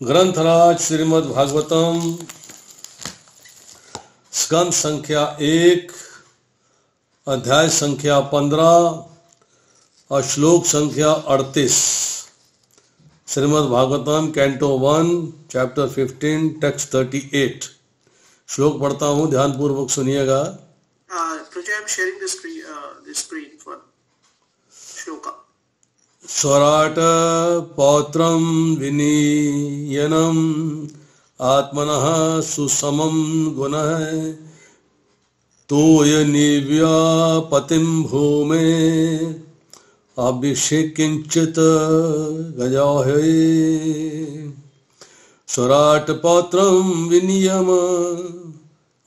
ग्रंथराज श्रीमद् भागवतम स्कंद संख्या एक अध्याय संख्या पंद्रह और श्लोक संख्या अड़तीस। Shrimad Bhagavatam canto one chapter fifteen text thirty eight. श्लोक पढ़ता हूँ ध्यान पूर्वक सुनिएगा Uh, Prajay, I'm sharing the screen, the screen for Shloka. स्वराट पौत्रं विनीयनम् आत्मनः सुसमं गुणः तोयनिव्यापतिं भूमे अभिषेकिञ्चित् गजाहे स्वराटपौत्रं विनियम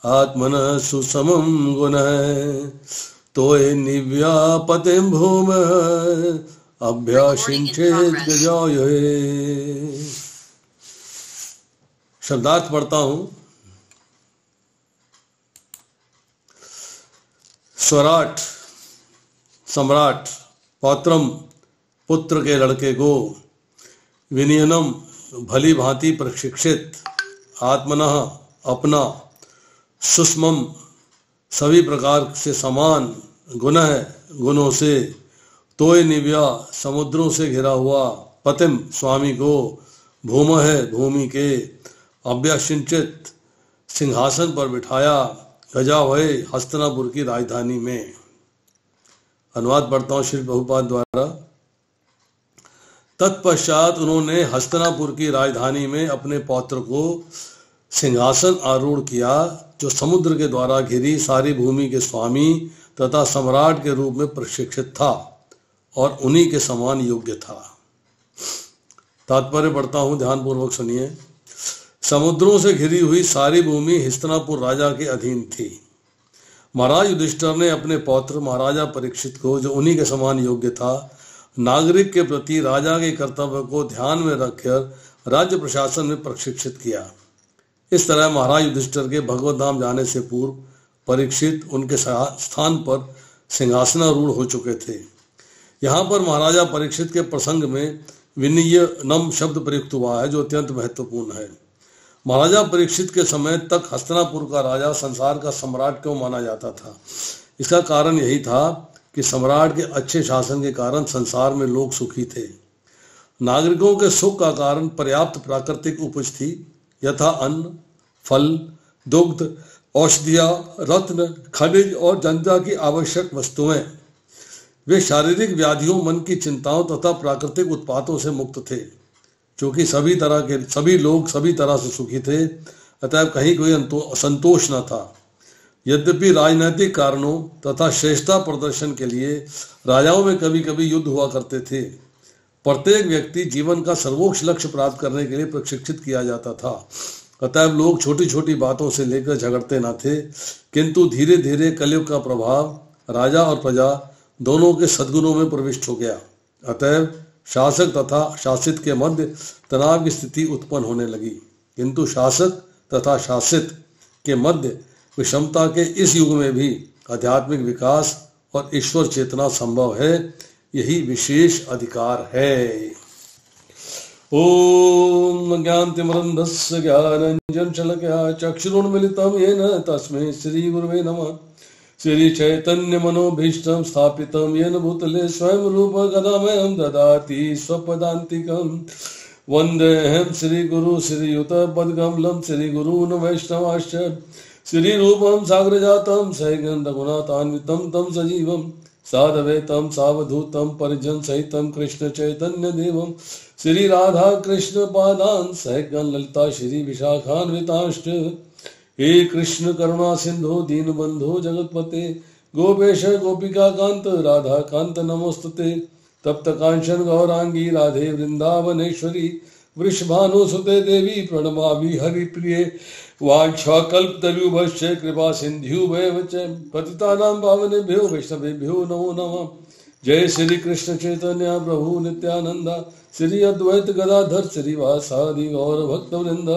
आत्मनः सुसमं गुणः तोय निव्यापतिं भूमः अभ्यासिंचेत गजाये शब्दार्थ पढ़ता हूँ। स्वराट सम्राट पौत्रम पुत्र के लड़के को विनियनम भली भांति प्रशिक्षित आत्मन अपना सुष्मम सभी प्रकार से समान गुण है गुणों से तोय निव्या समुद्रों से घिरा हुआ पतिम स्वामी को भूम है भूमि के। अभ्यसिंचित सिंहासन पर बिठाया गजा भय हस्तनापुर की राजधानी में। अनुवाद पढ़ता हूँ श्री बहुपाद द्वारा। तत्पश्चात उन्होंने हस्तनापुर की राजधानी में अपने पौत्र को सिंहासन आरूढ़ किया, जो समुद्र के द्वारा घिरी सारी भूमि के स्वामी तथा सम्राट के रूप में प्रशिक्षित था। और उन्हीं के समान योग्य था। तात्पर्य पढ़ता हूँ, ध्यानपूर्वक सुनिए। समुद्रों से घिरी हुई सारी भूमि हिस्तनापुर राजा के अधीन थी। महाराज युधिष्ठर ने अपने पौत्र महाराजा परीक्षित को, जो उन्हीं के समान योग्य था, नागरिक के प्रति राजा के कर्तव्य को ध्यान में रखकर राज्य प्रशासन में प्रशिक्षित किया। इस तरह महाराज युधिष्ठर के भगवत धाम जाने से पूर्व परीक्षित उनके स्थान पर सिंहासनारूढ़ हो चुके थे। यहाँ पर महाराजा परीक्षित के प्रसंग में विनीय नम शब्द प्रयुक्त हुआ है, जो अत्यंत महत्वपूर्ण है। महाराजा परीक्षित के समय तक हस्तनापुर का राजा संसार का सम्राट क्यों माना जाता था? इसका कारण यही था कि सम्राट के अच्छे शासन के कारण संसार में लोग सुखी थे। नागरिकों के सुख का कारण पर्याप्त प्राकृतिक उपज थी यथा अन्न, फल, दुग्ध, औषधिया, रत्न, खनिज और जनता की आवश्यक वस्तुएँ वे शारीरिक व्याधियों, मन की चिंताओं तथा प्राकृतिक उत्पातों से मुक्त थे क्योंकि सभी तरह के, सभी लोग सभी तरह से सुखी थे। अतः कहीं कोई संतोष न था। यद्यपि राजनैतिक कारणों तथा श्रेष्ठता प्रदर्शन के लिए राजाओं में कभी कभी युद्ध हुआ करते थे, प्रत्येक व्यक्ति जीवन का सर्वोच्च लक्ष्य प्राप्त करने के लिए प्रशिक्षित किया जाता था। अतः लोग छोटी छोटी बातों से लेकर झगड़ते न थे, किंतु धीरे धीरे कलयुग का प्रभाव, राजा और प्रजा दोनों के सद्गुणों में प्रविष्ट हो गया। अतएव शासक तथा शासित के मध्य तनाव की स्थिति उत्पन्न होने लगी। किंतु शासक तथा शासित के मध्य विषमता के इस युग में भी आध्यात्मिक विकास और ईश्वर चेतना संभव है, यही विशेष अधिकार है। ओम ज्ञानतिमरंधस्य ज्ञानंजन शलकया चक्षुरुन्मिलितं येन तस्मै श्री गुरुवे नमः। श्री चैतन्य मनोभीष्ट स्थापित येन भूतले स्वयं रूप गदामयं ददाति स्वपदान्तिकम्। वन्देऽहं श्रीगुरु श्रीयुत पद्कमलं श्रीगुरून् वैष्णवाश्च। श्रीरूपं साग्रजातं सैगन्धगुणातान्वितं तं सजीवं। साधवेतं, सावधूतं, परिजन सहितं कृष्ण चैतन्य देवं श्री राधा कृष्ण पादान् सहगन ललिता श्री विशाखान्विताश्च हे कृष्ण करुणा सिंधु, दीन बंधु, जगतपते। गोपेश, गोपिका कांत, राधा कांत, नमोस्तुते। तप्त कांचन गौरांगी, राधे वृंदावनेश्वरी। वृषभानुसुते देवी प्रणमा हरि प्रिय वाछाकल्पतरुभश्च कृपा सिन्धुभ्यव च पतितानां पावनेभ्यो, वैष्णवेभ्यो, नमो नमः। जय श्री कृष्ण चैतन्य प्रभु नित्यानंदा श्री अद्वैत गदाधर श्रीवासादि गौर भक्त वृंद।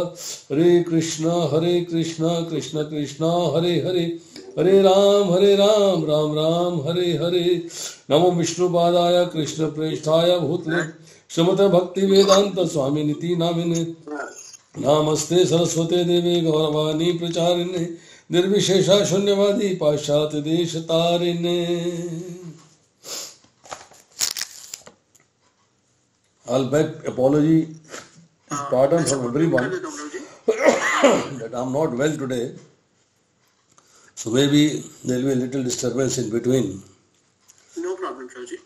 हरे कृष्ण हरे कृष्ण कृष्ण कृष्ण, हरे हरे। हरे राम हरे राम राम राम, हरे हरे। नमो विष्णुपादाय कृष्ण प्रेष्ठाय भूतले। श्रीमते भक्ति वेदांत स्वामी नीति नामिने नामस्ते सरस्वते देवी गौरवाणी प्रचारिणे। निर्विशेषा शून्यवादी पाश्चात्य देश तारिणे। I'll beg apology, pardon from everyone that I'm not well today. So maybe there will be a little disturbance in between. No problem, Prabhuji.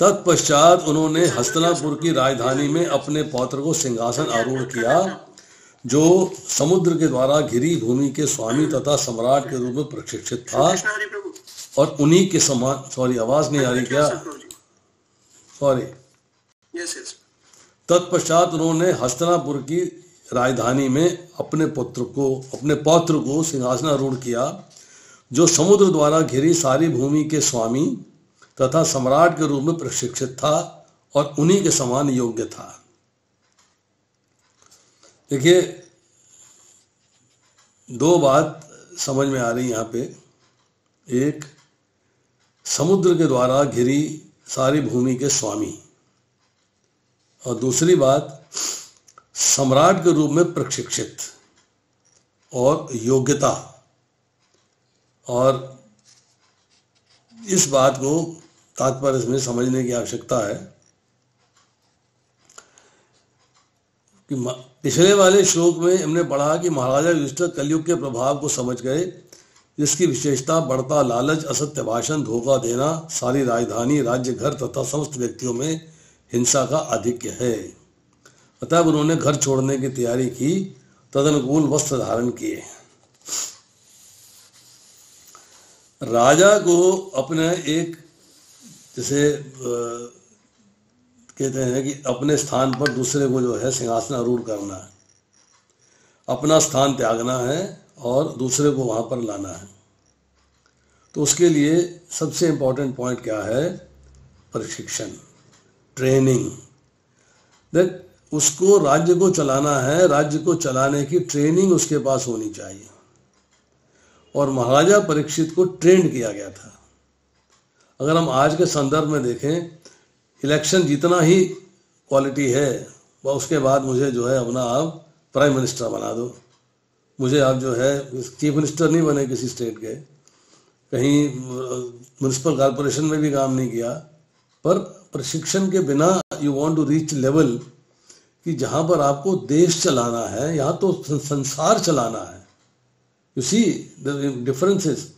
तत्पश्चात उन्होंने हस्तनापुर की राजधानी में अपने पौत्र को सिंहासन आरूढ़ किया जो समुद्र के द्वारा घिरी भूमि के स्वामी तथा सम्राट के रूप में प्रशिक्षित था. और उन्हीं के समान सॉरी आवाज़ नहीं आ रही क्या. सॉरी। Yes, yes. तत्पश्चात उन्होंने हस्तनापुर की राजधानी में अपने पुत्र को अपने पौत्र को सिंहासनारूढ़ किया जो समुद्र द्वारा घिरी सारी भूमि के स्वामी तथा सम्राट के रूप में प्रशिक्षित था और उन्हीं के समान योग्य था। देखिए दो बात समझ में आ रही यहाँ पे। एक समुद्र के द्वारा घिरी सारी भूमि के स्वामी। और दूसरी बात, सम्राट के रूप में प्रशिक्षित और योग्यता। और इस बात को तात्पर्य इसमें समझने की आवश्यकता है कि पिछले वाले श्लोक में हमने पढ़ा कि महाराजा युधिष्ठिर कलयुग के प्रभाव को समझ गए जिसकी विशेषता बढ़ता लालच, असत्य भाषण, धोखा देना, सारी राजधानी राज्य घर तथा समस्त व्यक्तियों में हिंसा का आधिक्य है। अतः उन्होंने घर छोड़ने की तैयारी की, तदनुकूल वस्त्र धारण किए। राजा को अपने एक, जैसे कहते हैं कि अपने स्थान पर दूसरे को जो है सिंहासन आरूढ़ करना है। अपना स्थान त्यागना है। और दूसरे को वहाँ पर लाना है। तो उसके लिए सबसे इम्पोर्टेंट पॉइंट क्या है? प्रशिक्षण ट्रेनिंग देख उसको राज्य को चलाना है, राज्य को चलाने की ट्रेनिंग उसके पास होनी चाहिए। और महाराजा परीक्षित को ट्रेंड किया गया था। अगर हम आज के संदर्भ में देखें इलेक्शन जितना ही क्वालिटी है, वह उसके बाद मुझे जो है अपना आप प्राइम मिनिस्टर बना दो। मुझे आप जो है, चीफ मिनिस्टर नहीं बने किसी स्टेट के। कहीं म्यूनिसिपल कॉरपोरेशन में भी काम नहीं किया। पर प्रशिक्षण के बिना you want to reach level कि जहाँ पर आपको देश चलाना है यहाँ तो संसार चलाना है। यू सी डिफरेंसेस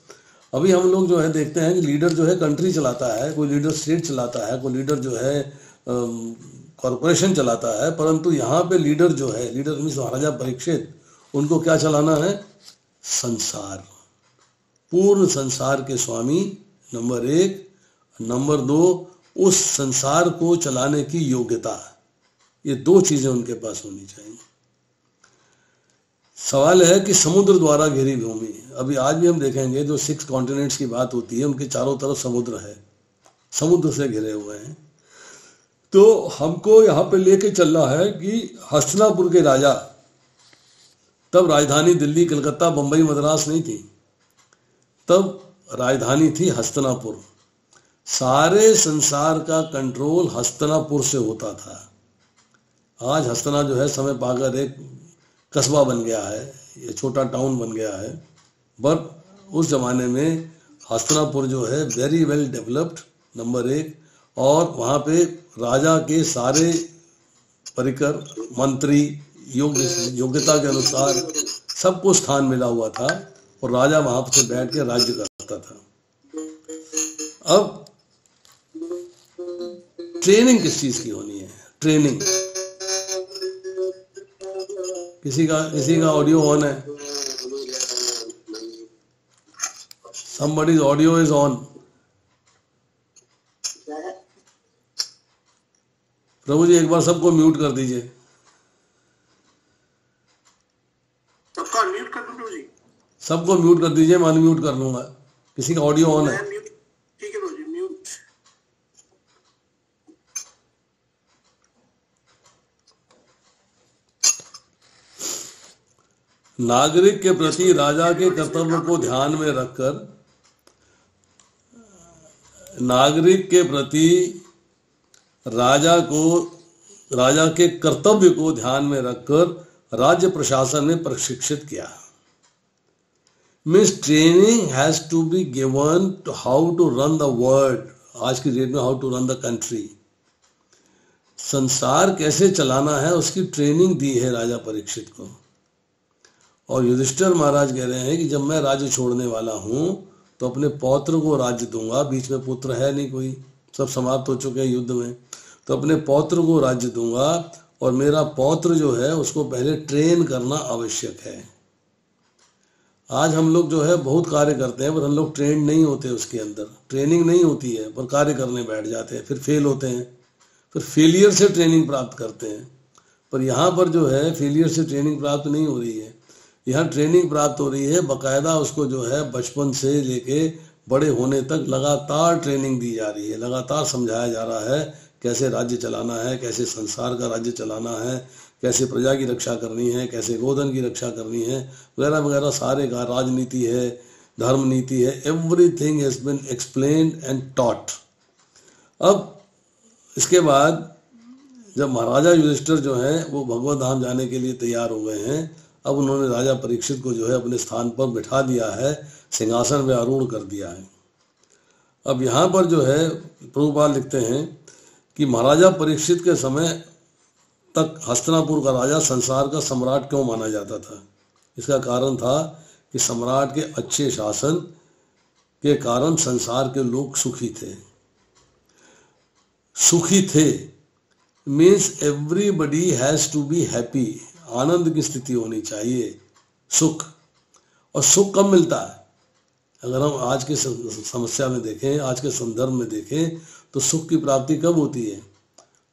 अभी हम लोग जो है, देखते हैं कि लीडर जो है कंट्री चलाता है, कोई लीडर स्टेट चलाता है, कोई लीडर जो है कॉरपोरेशन चलाता है, परंतु यहाँ पे लीडर जो है लीडर मीन्स महाराजा परीक्षित उनको क्या चलाना है? संसार। पूर्ण संसार के स्वामी, नंबर एक। नंबर दो, उस संसार को चलाने की योग्यता। ये दो चीज़ें उनके पास होनी चाहिए। सवाल है कि समुद्र द्वारा घिरी भूमि। अभी आज भी हम देखेंगे जो सिक्स कॉन्टिनेंट्स की बात होती है, उनके चारों तरफ़ समुद्र है। समुद्र से घिरे हुए हैं। तो हमको यहाँ पे लेके चलना है कि हस्तनापुर के राजा तब राजधानी दिल्ली, कलकत्ता, बंबई, मद्रास नहीं थी। तब राजधानी थी हस्तनापुर। सारे संसार का कंट्रोल हस्तनापुर से होता था। आज हस्तना जो है, समय पाकर एक कस्बा बन गया है, ये छोटा टाउन बन गया है। बट उस जमाने में हस्तनापुर जो है वेरी वेल डेवलप्ड नंबर एक। और वहाँ पे राजा के सारे परिकर, मंत्री योग्य योग्यता के अनुसार सबको स्थान मिला हुआ था और राजा वहाँ से बैठ के राज्य करता था। अब ट्रेनिंग किस चीज़ की होनी है? ट्रेनिंग किसी का किसी का ऑडियो ऑन है? Somebody's audio is on प्रभु जी एक बार सबको म्यूट कर दीजिए सबको अनम्यूट कर दो प्रभु जी सबको म्यूट कर दीजिए मैं अनम्यूट कर लूँगा। किसी का ऑडियो ऑन है। नागरिक के प्रति राजा के कर्तव्य को ध्यान में रखकर नागरिक के प्रति राजा को राजा के कर्तव्य को ध्यान में रखकर राज्य प्रशासन ने प्रशिक्षित किया। Means training has to be given to how to run the world आज की डेट में how to run the country संसार कैसे चलाना है, उसकी ट्रेनिंग दी है राजा परीक्षित को। और युधिष्ठिर महाराज कह रहे हैं कि जब मैं राज्य छोड़ने वाला हूँ तो अपने पौत्र को राज्य दूँगा। बीच में पुत्र है नहीं कोई। सब समाप्त हो चुके हैं युद्ध में। तो अपने पौत्र को राज्य दूँगा और मेरा पौत्र जो है, उसको पहले ट्रेन करना आवश्यक है। आज हम लोग जो है बहुत कार्य करते हैं, पर हम लोग ट्रेन नहीं होते उसके अंदर। ट्रेनिंग नहीं होती है, पर कार्य करने बैठ जाते हैं, फिर फेल होते हैं। फिर फेलियर से ट्रेनिंग प्राप्त करते हैं। पर यहाँ पर जो है फेलियर से ट्रेनिंग प्राप्त नहीं हो रही है। यहाँ ट्रेनिंग प्राप्त हो रही है, बाकायदा उसको जो है बचपन से लेके बड़े होने तक लगातार ट्रेनिंग दी जा रही है। लगातार समझाया जा रहा है, कैसे राज्य चलाना है, कैसे संसार का राज्य चलाना है कैसे प्रजा की रक्षा करनी है, कैसे गोधन की रक्षा करनी है, वगैरह वगैरह सारे का राजनीति है, धर्म नीति है everything has been explain and taught अब इसके बाद जब महाराजा युधिष्ठिर जो हैं, वो भगवत धाम जाने के लिए तैयार हो गए हैं, अब उन्होंने राजा परीक्षित को जो है अपने स्थान पर बिठा दिया है, सिंहासन में आरूढ़ कर दिया है। अब यहाँ पर जो है, प्रभुपाल लिखते हैं कि महाराजा परीक्षित के समय तक हस्तनापुर का राजा संसार का सम्राट क्यों माना जाता था? इसका कारण था कि सम्राट के अच्छे शासन के कारण संसार के लोग सुखी थे। सुखी थे means everybody has to be happy आनंद की स्थिति होनी चाहिए, सुख। और सुख कब मिलता है? अगर हम आज के समस्या में देखें, आज के संदर्भ में देखें तो सुख की प्राप्ति कब होती है?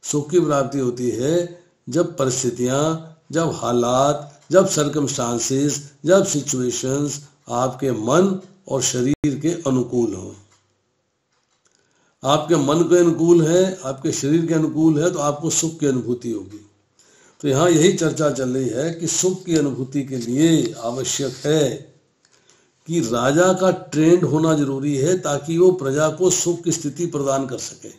सुख की प्राप्ति होती है जब परिस्थितियाँ, जब हालात, जब सरकमस्टांसिस जब सिचुएशंस आपके मन और शरीर के अनुकूल हो। आपके मन के अनुकूल है, आपके शरीर के अनुकूल है तो आपको सुख की अनुभूति होगी। तो यहाँ यही चर्चा चल रही है कि सुख की अनुभूति के लिए आवश्यक है कि राजा का ट्रेंड होना ज़रूरी है ताकि वो प्रजा को सुख की स्थिति प्रदान कर सके।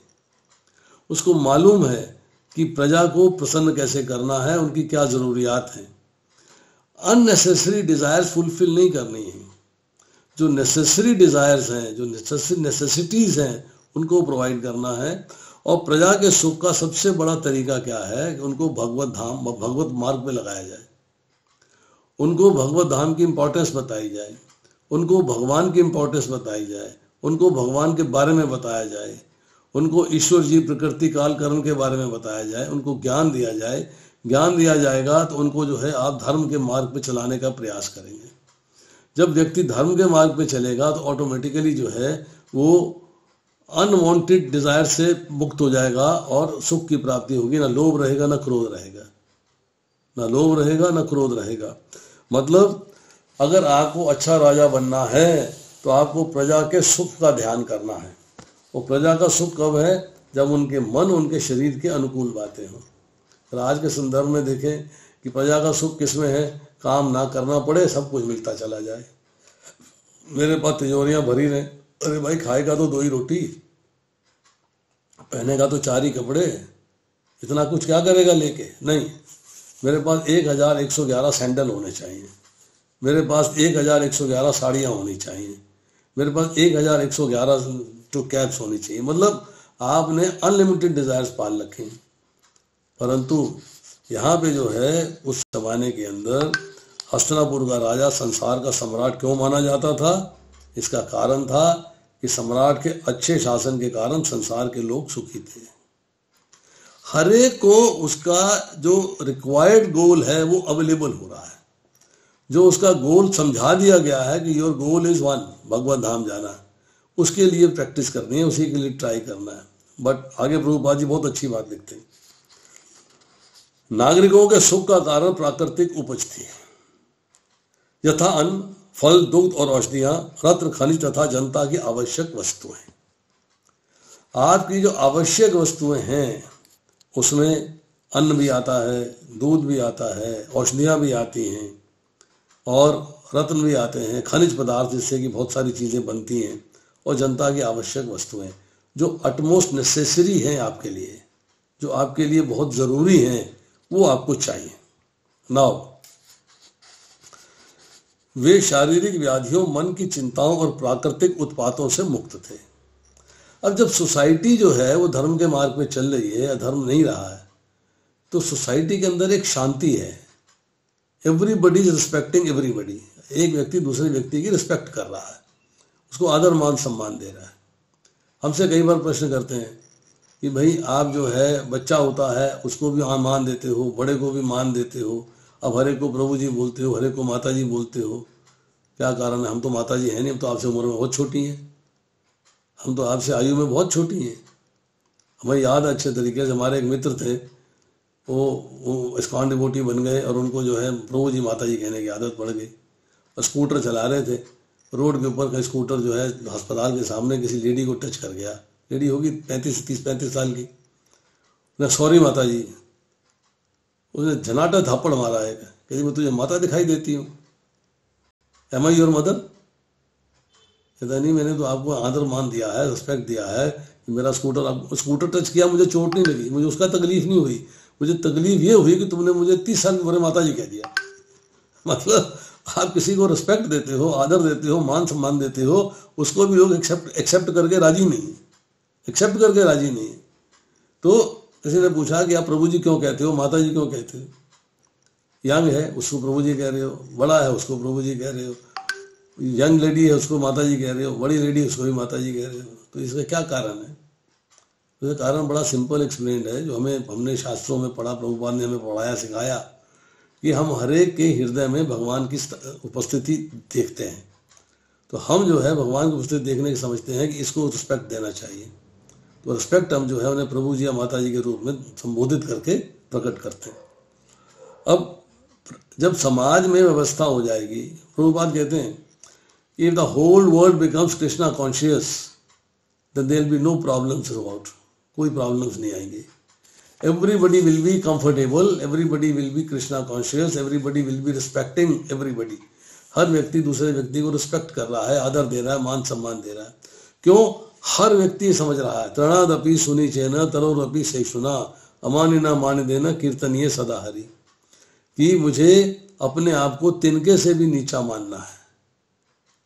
उसको मालूम है कि प्रजा को प्रसन्न कैसे करना है, उनकी क्या ज़रूरियात हैं। अननेसेसरी डिज़ायर्स फुलफिल नहीं करनी है। जो नेसेसरी डिज़ायर्स हैं, जो नेसेसिटीज़ हैं, उनको प्रोवाइड करना है। और प्रजा के सुख का सबसे बड़ा तरीका क्या है कि उनको भगवत धाम, भगवत मार्ग में लगाया जाए। उनको भगवत धाम की इम्पोर्टेंस बताई जाए। उनको भगवान की इम्पोर्टेंस बताई जाए। उनको भगवान के बारे में बताया जाए। उनको ईश्वर जी प्रकृति काल कर्म के बारे में बताया जाए, उनको ज्ञान दिया जाए, ज्ञान दिया जाएगा तो उनको जो है आप धर्म के मार्ग पर चलाने का प्रयास करेंगे। जब व्यक्ति धर्म के मार्ग पे चलेगा तो ऑटोमेटिकली जो है वो अनवांटेड डिज़ायर से मुक्त हो जाएगा और सुख की प्राप्ति होगी। ना लोभ रहेगा, ना क्रोध रहेगा। ना लोभ रहेगा, ना क्रोध रहेगा। मतलब अगर आपको अच्छा राजा बनना है तो आपको प्रजा के सुख का ध्यान करना है। और प्रजा का सुख कब है? जब उनके मन, उनके शरीर के अनुकूल बातें हों। तो आज के संदर्भ में देखें कि प्रजा का सुख किसमें है? काम ना करना पड़े, सब कुछ मिलता चला जाए। मेरे पास तिजोरियाँ भरी रहे। अरे भाई खाएगा तो दो ही रोटी पहनेगा तो चार ही कपड़े, इतना कुछ क्या करेगा लेके? नहीं। मेरे पास एक हज़ार एक सौ ग्यारह सैंडल होने चाहिए। मेरे पास एक हज़ार एक सौ ग्यारह साड़ियाँ होनी चाहिए। मेरे पास एक हज़ार एक सौ ग्यारह टू कैप्स होनी चाहिए। मतलब आपने अनलिमिटेड डिज़ायर्स पाल रखे हैं। परंतु यहाँ पे जो है, उस जमाने के अंदर हस्तनापुर का राजा संसार का सम्राट क्यों माना जाता था? इसका कारण था कि सम्राट के अच्छे शासन के कारण संसार के लोग सुखी थे। हरेक को उसका जो रिक्वायर्ड गोल है, वो अवेलेबल हो रहा है। जो उसका गोल समझा दिया गया है कि योर गोल इज़ वन भगवत धाम जाना। उसके लिए प्रैक्टिस करनी है, उसी के लिए ट्राई करना है। बट आगे प्रभुपाद जी बहुत अच्छी बात लिखते हैं। नागरिकों के सुख का कारण प्राकृतिक उपज थी। यथा अन्न, फल, दुग्ध और औषधियाँ, रत्न, खनिज तथा जनता की आवश्यक वस्तुएँ। आपकी जो आवश्यक वस्तुएँ हैं, उसमें अन्न भी आता है, दूध भी आता है, औषधियाँ भी आती हैं और रत्न भी आते हैं, खनिज पदार्थ जिससे कि बहुत सारी चीज़ें बनती हैं। और जनता की आवश्यक वस्तुएँ, जो अटमोस्ट नेसेसरी हैं आपके लिए, जो आपके लिए बहुत ज़रूरी हैं, वो आपको चाहिए। नाउ वे शारीरिक व्याधियों, मन की चिंताओं और प्राकृतिक उत्पातों से मुक्त थे। अब जब सोसाइटी जो है, वो धर्म के मार्ग में चल रही है या धर्म नहीं रहा है तो सोसाइटी के अंदर एक शांति है। एवरीबडी इज़ रिस्पेक्टिंग एवरीबडी एक व्यक्ति दूसरे व्यक्ति की रिस्पेक्ट कर रहा है। उसको आदर, मान, सम्मान दे रहा है। हमसे कई बार प्रश्न करते हैं कि भाई, आप जो है, बच्चा होता है, उसको भी हाँ मान देते हो, बड़े को भी मान देते हो। अब हरे को प्रभु जी बोलते हो, हरे को माता जी बोलते हो। क्या कारण है? हम तो माता जी हैं नहीं, हम तो आपसे उम्र में बहुत छोटी हैं। हम तो आपसे आयु में बहुत छोटी हैं। हमें याद अच्छे तरीके से, हमारे एक मित्र थे, वो वो स्कॉन डिबोटी बन गए और उनको जो है, प्रभु जी माता जी कहने की आदत पड़ गई। और स्कूटर चला रहे थे। रोड के ऊपर का स्कूटर जो है, अस्पताल के सामने किसी लेडी को टच कर गया। लेडी होगी पैंतीस, तीस, पैंतीस साल की। सॉरी माता जी उसने झनाटा थापड़ मारा है। कहती, मैं तुझे माता दिखाई देती हूँ। एम आई योर मदर कहता, नहीं, मैंने तो आपको आदर मान दिया है रिस्पेक्ट दिया है कि मेरा स्कूटर, आप स्कूटर टच किया, मुझे चोट नहीं लगी, मुझे उसका तकलीफ़ नहीं हुई। मुझे तकलीफ़ ये हुई कि तुमने मुझे तीस साल की माता जी कह दिया। मतलब आप किसी को रिस्पेक्ट देते हो आदर देते हो, मान सम्मान देते हो, उसको भी लोग एक्सेप्ट एक्सेप्ट करके राज़ी नहीं एक्सेप्ट करके राज़ी नहीं है। तो किसी ने पूछा कि आप प्रभु जी क्यों कहते हो, माता जी क्यों कहते हो? यंग है, उसको प्रभु जी कह रहे हो, बड़ा है उसको प्रभु जी कह रहे हो, यंग लेडी है उसको माता जी कह रहे हो, बड़ी लेडी है उसको भी माता जी कह रहे हो। तो इसका क्या कारण है? इसका कारण बड़ा सिंपल एक्सप्लेन है, जो हमें, हमने शास्त्रों में पढ़ा, प्रभुपाद ने हमें पढ़ाया, सिखाया। कि हम हरेक के हृदय में भगवान की उपस्थिति देखते हैं। तो हम जो है भगवान की उपस्थिति देखने के समझते हैं कि इसको रिस्पेक्ट देना चाहिए। तो रिस्पेक्ट हम जो है उन्हें प्रभु जी या माता जी के रूप में संबोधित करके प्रकट करते हैं। अब जब समाज में व्यवस्था हो जाएगी प्रभुपाद कहते हैं the whole world becomes Krishna conscious, then there will be no problems throughout. कोई प्रॉब्लम्स नहीं आएँगे। Everybody will be comfortable, everybody will be krishna conscious, everybody will be respecting everybody. हर व्यक्ति दूसरे व्यक्ति को रिस्पेक्ट कर रहा है, आदर दे रहा है, मान सम्मान दे रहा है। क्यों? हर व्यक्ति समझ रहा है। तृणादपि सुनी चेन तरोरपि से सुना। अमानी ना मान देना, कीर्तनीय सदा कि मुझे अपने आप को तिनके से भी नीचा मानना है।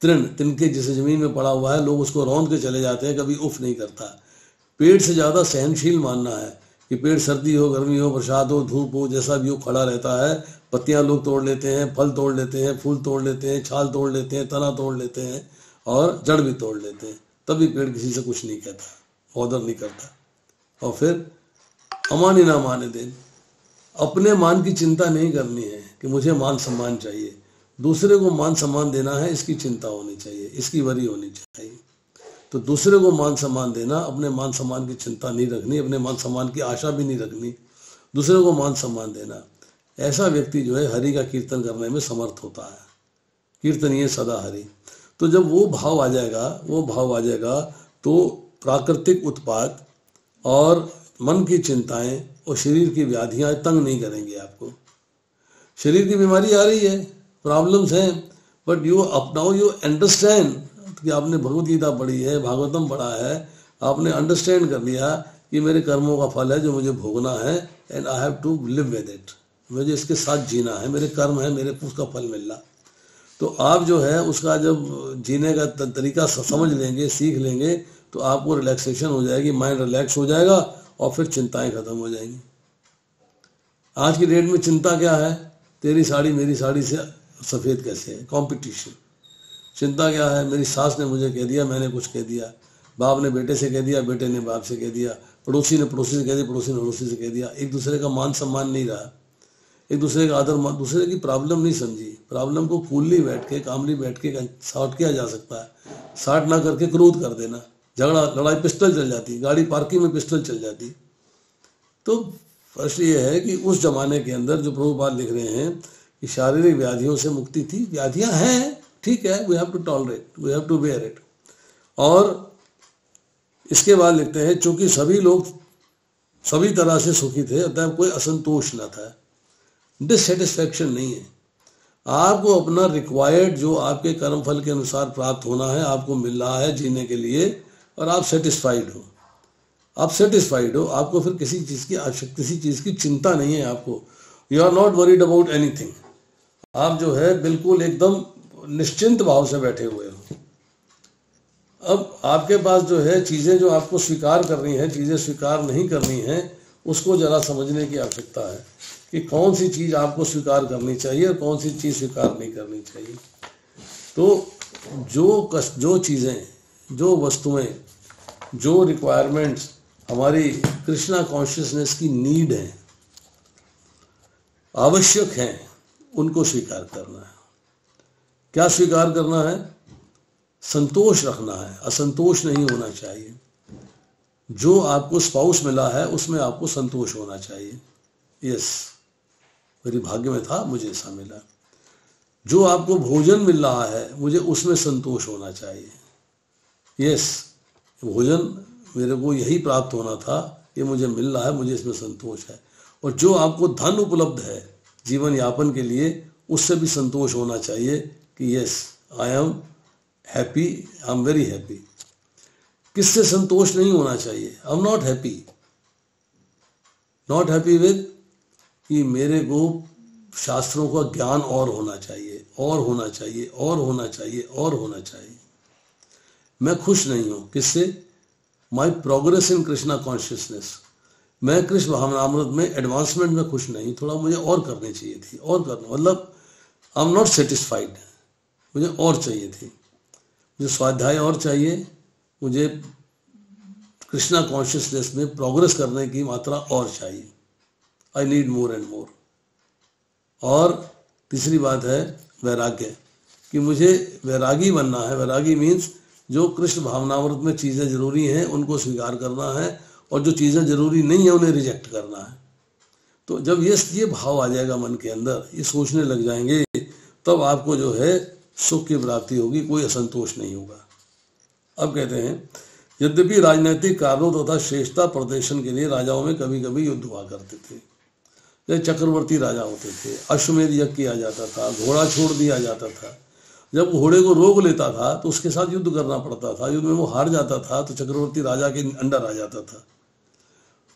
तृण, तिनके जिस ज़मीन में पड़ा हुआ है, लोग उसको रौंद के चले जाते हैं, कभी उफ नहीं करता। पेड़ से ज़्यादा सहनशील मानना है। कि पेड़ सर्दी हो, गर्मी हो, बरसात हो, धूप हो, जैसा भी हो, खड़ा रहता है। पत्तियाँ लोग तोड़ लेते हैं, फल तोड़ लेते हैं, फूल तोड़ लेते हैं, छाल तोड़ लेते हैं, तना तोड़ लेते हैं और जड़ भी तोड़ लेते हैं। तभी पेड़ किसी से कुछ नहीं कहता ऑर्डर नहीं करता। और फिर अमानी ना माने देन। अपने मान की चिंता नहीं करनी है कि मुझे मान सम्मान चाहिए। दूसरे को मान सम्मान देना है, इसकी चिंता होनी चाहिए, इसकी वरी होनी चाहिए। तो दूसरे को मान सम्मान देना, अपने मान सम्मान की चिंता नहीं रखनी, अपने मान सम्मान की आशा भी नहीं रखनी, दूसरे को मान सम्मान देना। ऐसा व्यक्ति जो है हरि का कीर्तन करने में समर्थ होता है। कीर्तनीय सदा हरि। तो जब वो भाव आ जाएगा, वो भाव आ जाएगा तो प्राकृतिक उत्पाद और मन की चिंताएँ और शरीर की व्याधियाँ तंग नहीं करेंगी आपको। शरीर की बीमारी आ रही है, प्रॉब्लम्स हैं but you up now you understand कि आपने भगवत गीता पढ़ी है, भागवतम पढ़ा है, आपने अंडरस्टैंड कर लिया कि मेरे कर्मों का फल है जो मुझे भोगना है and I have to live with it मुझे इसके साथ जीना है, मेरे कर्म है, मेरे उसका फल मिलना। तो आप जो है, उसका जब जीने का तरीका समझ लेंगे, सीख लेंगे तो आपको रिलैक्सेशन हो जाएगी माइंड रिलैक्स हो जाएगा, और फिर चिंताएँ खत्म हो जाएँगी। आज की डेट में चिंता क्या है? तेरी साड़ी मेरी साड़ी से सफ़ेद कैसे है? कंपटीशन चिंता क्या है? मेरी सास ने मुझे कह दिया, मैंने कुछ कह दिया। बाप ने बेटे से कह दिया, बेटे ने बाप से कह दिया। पड़ोसी ने पड़ोसी से कह दिया, पड़ोसी ने पड़ोसी से कह दिया। एक दूसरे का मान सम्मान नहीं रहा। एक दूसरे का आदर मान, दूसरे की प्रॉब्लम नहीं समझी। प्रॉब्लम को फूलली बैठ के, कामली बैठ के सॉर्ट किया जा सकता है। सॉर्ट ना करके क्रोध कर देना। झगड़ा, लड़ाई पिस्टल चल जाती, गाड़ी पार्किंग में पिस्टल चल जाती। तो प्रश्न ये है कि उस जमाने के अंदर जो प्रभुपाल लिख रहे हैं कि शारीरिक व्याधियों से मुक्ति थी। व्याधियाँ हैं। ठीक है we have to tolerate we have to bear it और इसके बाद लिखते हैं, चूँकि सभी लोग सभी तरह से सुखी थे, अतः कोई असंतोष न था। डिससेटिस्फैक्शन नहीं है। आपको अपना रिक्वायर्ड जो आपके कर्म फल के अनुसार प्राप्त होना है, आपको मिल रहा है जीने के लिए, और आप सेटिस्फाइड हो। आप सेटिस्फाइड हो, आपको फिर किसी चीज़ की किसी चीज़ की चिंता नहीं है आपको। You are not worried about anything आप जो है बिल्कुल एकदम निश्चिंत भाव से बैठे हुए हो। अब आपके पास जो है चीज़ें जो आपको स्वीकार करनी है, चीज़ें स्वीकार नहीं करनी है, उसको ज़रा समझने की आवश्यकता है कि कौन सी चीज़ आपको स्वीकार करनी चाहिए और कौन सी चीज़ स्वीकार नहीं करनी चाहिए। तो जो कस जो चीज़ें, जो वस्तुएँ, जो रिक्वायरमेंट्स हमारी कृष्णा कॉन्शियसनेस की नीड है, आवश्यक हैं, उनको स्वीकार करना है। क्या स्वीकार करना है? संतोष रखना है। असंतोष नहीं होना चाहिए। जो आपको स्पाउस मिला है, उसमें आपको संतोष होना चाहिए। यस मेरी भाग्य में था, मुझे ऐसा मिला। जो आपको भोजन मिल रहा है, मुझे उसमें संतोष होना चाहिए। यस भोजन मेरे को यही प्राप्त होना था ये मुझे मिल रहा है, मुझे इसमें संतोष है। और जो आपको धन उपलब्ध है, जीवन यापन के लिए, उससे भी संतोष होना चाहिए। कि yes I am happy I am very happy किससे संतोष नहीं होना चाहिए? I am not happy not happy with कि मेरे को शास्त्रों का ज्ञान और होना चाहिए, और होना चाहिए, और होना चाहिए, और होना चाहिए। मैं खुश नहीं हूँ। किससे? My progress in Krishna consciousness मैं कृष्ण भावनामृत में एडवांसमेंट में खुश नहीं। थोड़ा मुझे और करनी चाहिए थी, और करना। मतलब आई एम नॉट सेटिस्फाइड मुझे और चाहिए थी। मुझे स्वाध्याय और चाहिए। मुझे कृष्णा कॉन्शियसनेस में प्रोग्रेस करने की मात्रा और चाहिए। I need more and more और तीसरी बात है वैराग्य, कि मुझे वैरागी बनना है। वैरागी मीन्स जो कृष्ण भावनावृत में चीज़ें ज़रूरी हैं, उनको स्वीकार करना है और जो चीज़ें ज़रूरी नहीं है, उन्हें रिजेक्ट करना है। तो जब ये ये भाव आ जाएगा मन के अंदर, ये सोचने लग जाएँगे, तब आपको जो है सुख की प्राप्ति होगी, कोई असंतोष नहीं होगा। अब कहते हैं, यद्यपि राजनीतिक कारणों तथा तो श्रेष्ठता प्रदर्शन के लिए राजाओं में कभी कभी युद्ध हुआ करते थे। जैसे चक्रवर्ती राजा होते थे, अश्वमेध यज्ञ किया जाता था, घोड़ा छोड़ दिया जाता था। जब घोड़े को रोक लेता था तो उसके साथ युद्ध करना पड़ता था। युद्ध में वो हार जाता था तो चक्रवर्ती राजा के अंडर आ जाता था।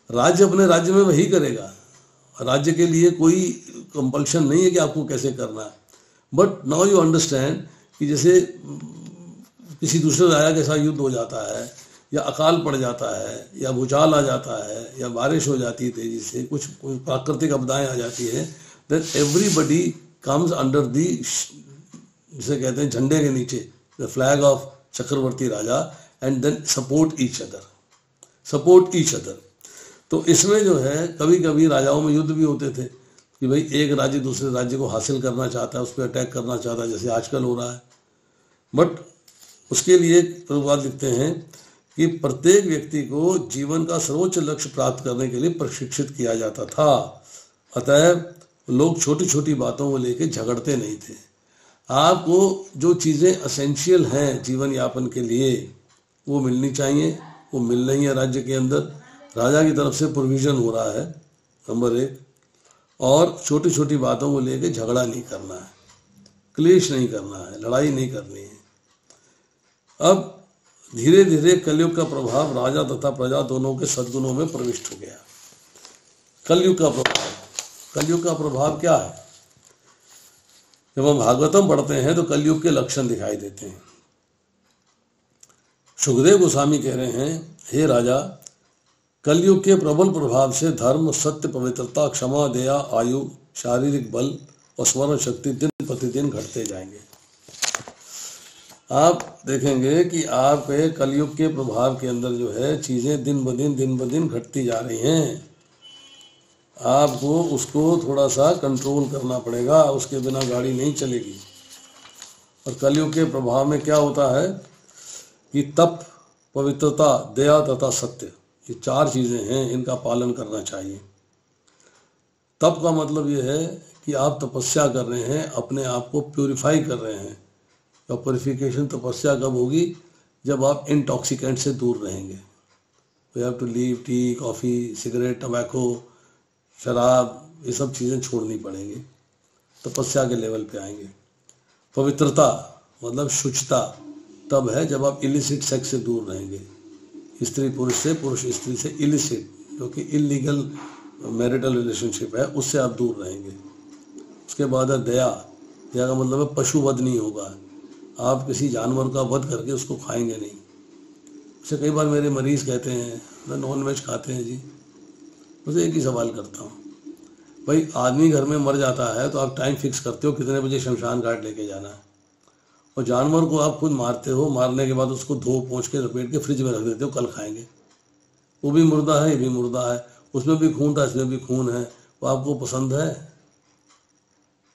राज्य अपने राज्य में वही करेगा। राज्य के लिए कोई कंपल्शन नहीं है कि आपको कैसे करना है। बट नाउ यू अंडरस्टैंड कि जैसे, किसी दूसरे राजा के साथ युद्ध हो जाता है, या अकाल पड़ जाता है, या भूचाल आ जाता है, या बारिश हो जाती है तेज़ी से, कुछ कुछ प्राकृतिक आपदाएँ आ जाती है then everybody comes under the जिसे कहते हैं झंडे के नीचे the flag of chakravarti raja and then support each other support each other तो इसमें जो है कभी कभी राजाओं में युद्ध भी होते थे। कि भाई एक राज्य दूसरे राज्य को हासिल करना चाहता है, उस पर अटैक करना चाहता है, जैसे आजकल हो रहा है। बट उसके लिए प्रभुपाद लिखते हैं कि प्रत्येक व्यक्ति को जीवन का सर्वोच्च लक्ष्य प्राप्त करने के लिए प्रशिक्षित किया जाता था। अतः लोग छोटी छोटी बातों को लेकर झगड़ते नहीं थे। आपको जो चीज़ें असेंशियल हैं जीवन यापन के लिए, वो मिलनी चाहिए, वो मिल रही है राज्य के अंदर। राजा की तरफ़ से प्रोविज़न हो रहा है नंबर एक। और छोटी छोटी बातों को लेकर झगड़ा नहीं करना है। क्लेश नहीं करना है, लड़ाई नहीं करनी है। अब धीरे धीरे कलयुग का प्रभाव राजा तथा प्रजा दोनों के सद्गुणों में प्रविष्ट हो गया। कलयुग का प्रभाव, कलयुग का प्रभाव क्या है? जब हम भागवतम पढ़ते हैं तो कलयुग के लक्षण दिखाई देते हैं। सुखदेव गोस्वामी कह रहे हैं, हे राजा कलयुग के प्रबल प्रभाव से धर्म, सत्य, पवित्रता, क्षमा, दया, आयु, शारीरिक बल और स्मरण शक्ति दिन प्रतिदिन घटते जाएँगे। आप देखेंगे कि आप कलयुग के प्रभाव के अंदर जो है चीज़ें दिन ब दिन दिन ब दिन घटती जा रही हैं। आपको उसको थोड़ा सा कंट्रोल करना पड़ेगा, उसके बिना गाड़ी नहीं चलेगी। और कलयुग के प्रभाव में क्या होता है कि तप, पवित्रता, दया तथा सत्य। ये चार चीज़ें हैं, इनका पालन करना चाहिए। तप का मतलब ये है कि आप तपस्या कर रहे हैं, अपने आप को प्योरीफाई कर रहे हैं। और प्योरीफिकेशन तपस्या कब होगी? जब आप इंटॉक्सिकेंट से दूर रहेंगे। We have to leave tea coffee cigarette tobacco शराब, ये सब चीज़ें छोड़नी पड़ेंगी। तपस्या के लेवल पे आएँगे। पवित्रता मतलब शुचिता तब है जब आप इलिसिट सेक्स से दूर रहेंगे। स्त्री पुरुष से, पुरुष स्त्री से इलिसिट जो कि इलीगल मैरिटल रिलेशनशिप है, उससे आप दूर रहेंगे। उसके बाद है दया। दया का मतलब है पशु वध नहीं होगा। आप किसी जानवर का वध करके उसको खाएँगे नहीं। उसे कई बार मेरे मरीज़ कहते हैं नॉन वेज खाते हैं जी। मुझे एक ही सवाल करता हूँ, भाई, आदमी घर में मर जाता है तो आप टाइम फिक्स करते हो? कितने बजे शमशान घाट लेके जाना? है और जानवर को आप खुद मारते हो, मारने के बाद उसको धो पहुँच के लपेट के फ्रिज में रख देते हो, कल खाएँगे। वो भी मुर्दा है, ये भी मुर्दा है। उसमें भी खून था, इसमें भी खून है। वो आपको पसंद है?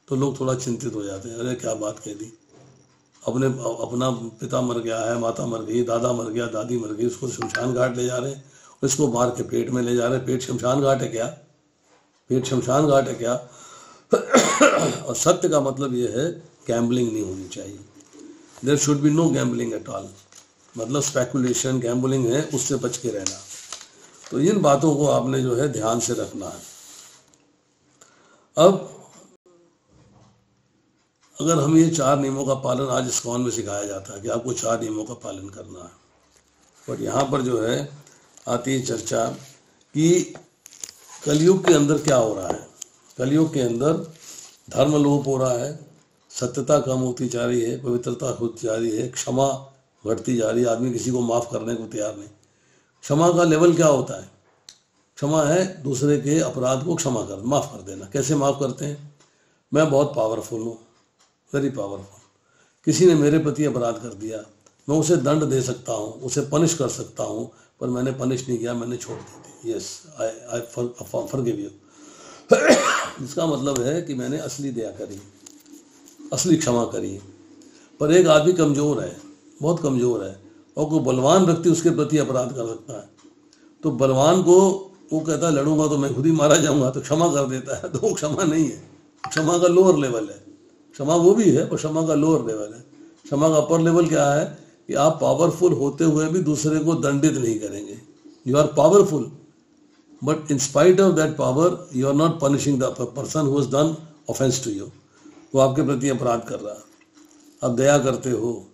तो लोग थोड़ा चिंतित हो जाते हैं। अरे, क्या बात कह दी। अपने, अपना पिता मर गया है, माता मर गई, दादा मर गया, दादी मर गई, उसको शमशान घाट ले जा रहे हैं। इसको मार के पेट में ले जा रहे हैं। पेट शमशान घाट है क्या? पेट शमशान घाट है क्या? और सत्य का मतलब ये है गैम्बलिंग नहीं होनी चाहिए। There should be no gambling at all मतलब स्पेकुलेशन गैम्बलिंग है, उससे बच के रहना। तो इन बातों को आपने जो है ध्यान से रखना है। अब, अगर हम ये चार नियमों का पालन आज इस्कॉन में सिखाया जाता है कि आपको चार नियमों का पालन करना है। और यहाँ पर जो है, आती है चर्चा कि कलयुग के अंदर क्या हो रहा है? कलयुग के अंदर धर्म लोप हो रहा है सत्यता कम होती जा रही है, पवित्रता होती जा रही है, क्षमा घटती जा रही है, आदमी किसी को माफ़ करने को तैयार नहीं। क्षमा का लेवल क्या होता है? क्षमा है दूसरे के अपराध को क्षमा कर माफ़ कर देना। कैसे माफ़ करते हैं? मैं बहुत पावरफुल हूँ वेरी पावरफुल किसी ने मेरे प्रति अपराध कर दिया, मैं उसे दंड दे सकता हूँ, उसे पनिश कर सकता हूँ, पर मैंने पनिश नहीं किया, मैंने छोड़ दी थी yes I I forgive you इसका मतलब है कि मैंने असली दया करी। असली क्षमा करिए। पर एक आदमी कमज़ोर है, बहुत कमज़ोर है, और कोई बलवान व्यक्ति उसके प्रति अपराध कर सकता है। तो बलवान को, वो कहता है, लड़ूँगा तो मैं खुद ही मारा जाऊँगा। तो क्षमा कर देता है। तो वो क्षमा नहीं है। क्षमा का लोअर लेवल है। क्षमा वो भी है, पर क्षमा का लोअर लेवल है। क्षमा का अपर लेवल क्या है? कि आप पावरफुल होते हुए भी दूसरे को दंडित नहीं करेंगे। You are powerful but in spite of that power you are not punishing the person who done offence to you वो आपके प्रति अपराध कर रहा आप दया करते हो।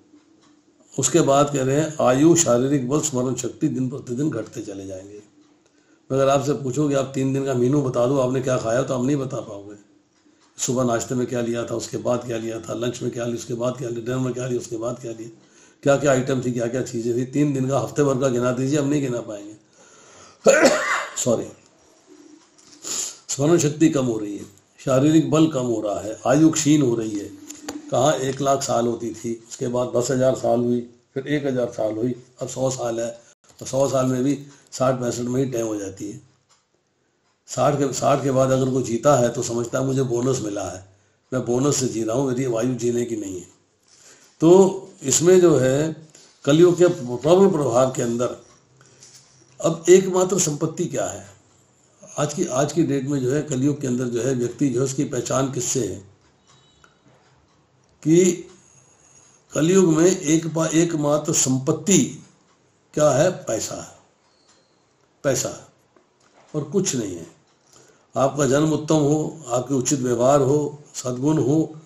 उसके बाद कह रहे हैं, आयु, शारीरिक बल, स्मरण शक्ति दिन प्रतिदिन घटते चले जाएँगे। मैं अगर आपसे पूछोगे, आप तीन दिन का मीनू बता दो, आपने क्या खाया तो आप नहीं बता पाओगे। सुबह नाश्ते में क्या लिया था, उसके बाद क्या लिया था, लंच में क्या लिया, उसके बाद क्या लिया, डिनर में क्या लिया, उसके बाद क्या लिया क्या क्या आइटम थी क्या क्या चीज़ें थी, तीन दिन का, हफ़्ते भर का गिना दीजिए, हम नहीं गिना पाएँगे। सॉरी स्मरण शक्ति कम हो रही है। शारीरिक बल कम हो रहा है, आयु क्षीण हो रही है। कहाँ एक लाख साल होती थी, उसके बाद दस हज़ार साल हुई, फिर एक हज़ार साल हुई, अब सौ साल है तो सौ साल में भी साठ पैंसठ में ही टाइम हो जाती है। साठ के साठ के बाद अगर कोई जीता है तो समझता है मुझे बोनस मिला है। मैं बोनस से जी रहा हूँ, मेरी वायु जीने की नहीं है। तो इसमें जो है कलयुग के प्रबल प्रभाव के अंदर, अब एकमात्र संपत्ति क्या है? आज की आज की डेट में जो है कलयुग के अंदर जो है व्यक्ति जो है उसकी पहचान किससे है? कि कलयुग में एक एकमात्र संपत्ति क्या है? पैसा पैसा। और कुछ नहीं है। आपका जन्म उत्तम हो, आपके उचित व्यवहार हो, सद्गुण हो,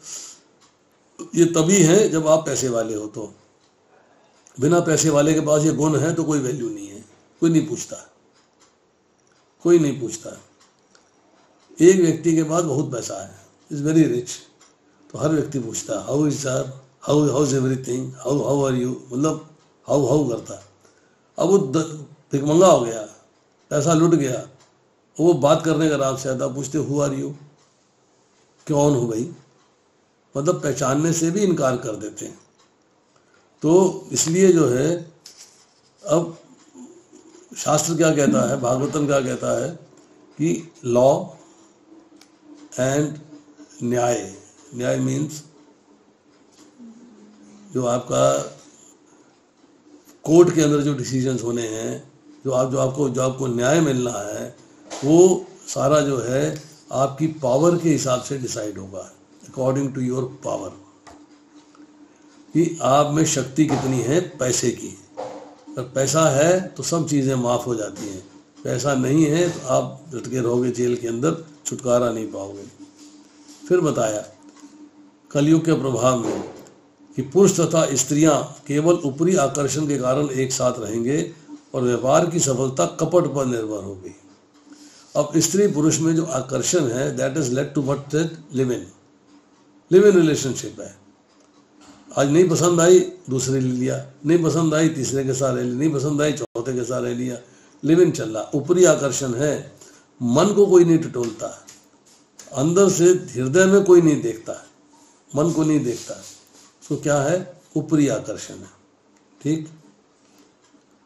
ये तभी है जब आप पैसे वाले हो तो। बिना पैसे वाले के पास ये गुण है तो कोई वैल्यू नहीं है, कोई नहीं पूछता। कोई नहीं पूछता एक व्यक्ति के पास बहुत पैसा है। इज़ वेरी रिच तो हर व्यक्ति पूछता है how is sir how how is everything how how are you मतलब हाउ हाउ करता अब वो भिकमंगा हो गया, पैसा लुट गया वो बात करने का राम से आता पूछते हु आर यू कौन हो भाई? मतलब पहचानने से भी इनकार कर देते हैं। तो इसलिए जो है, अब शास्त्र क्या कहता है भागवतन क्या कहता है कि लॉ एंड न्याय न्याय मीन्स जो आपका कोर्ट के अंदर जो डिसीजंस होने हैं, जो आप, जो आपको जो आपको न्याय मिलना है, वो सारा जो है आपकी पावर के हिसाब से डिसाइड होगा अकॉर्डिंग टू योर पावर कि आप में शक्ति कितनी है, पैसे की। अगर पैसा है तो सब चीज़ें माफ़ हो जाती हैं। पैसा नहीं है तो आप झटके रहोगे जेल के अंदर, छुटकारा नहीं पाओगे। फिर बताया, कलयुग के प्रभाव में कि पुरुष तथा स्त्रियाँ केवल ऊपरी आकर्षण के कारण एक साथ रहेंगे और व्यापार की सफलता कपट पर निर्भर होगी। अब स्त्री पुरुष में जो आकर्षण है that is let to what live in live in relationship है। आज नहीं पसंद आई, दूसरे ले लिया। नहीं पसंद आई, तीसरे के साथ ले लिया। नहीं पसंद आई, चौथे के साथ ले लिया। लिव इन चल। रहा ऊपरी आकर्षण है। मन को कोई नहीं टटोलता। अंदर से हृदय में कोई नहीं देखता। मन को नहीं देखता। तो क्या है? ऊपरी आकर्षण है। ठीक?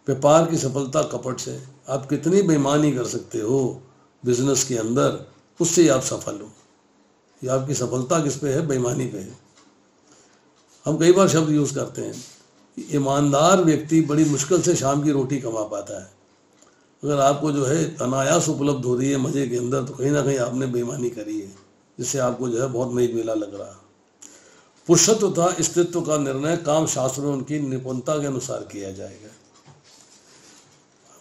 व्यापार की सफलता कपट से। आप कितनी बेईमानी कर सकते हो बिज़नेस के अंदर, उससे आप सफल हो। ये आपकी सफलता किस पे है? बेईमानी पे है। हम कई बार शब्द यूज़ करते हैं। कि ईमानदार व्यक्ति बड़ी मुश्किल से शाम की रोटी कमा पाता है। अगर आपको जो है अनायास उपलब्ध हो रही है मज़े के अंदर तो कहीं ना कहीं आपने बेईमानी करी है, जिससे आपको जो है बहुत मेज मेला लग रहा। पुरुषत्व तथा अस्तित्व का निर्णय काम शास्त्र में उनकी निपुणता के अनुसार किया जाएगा।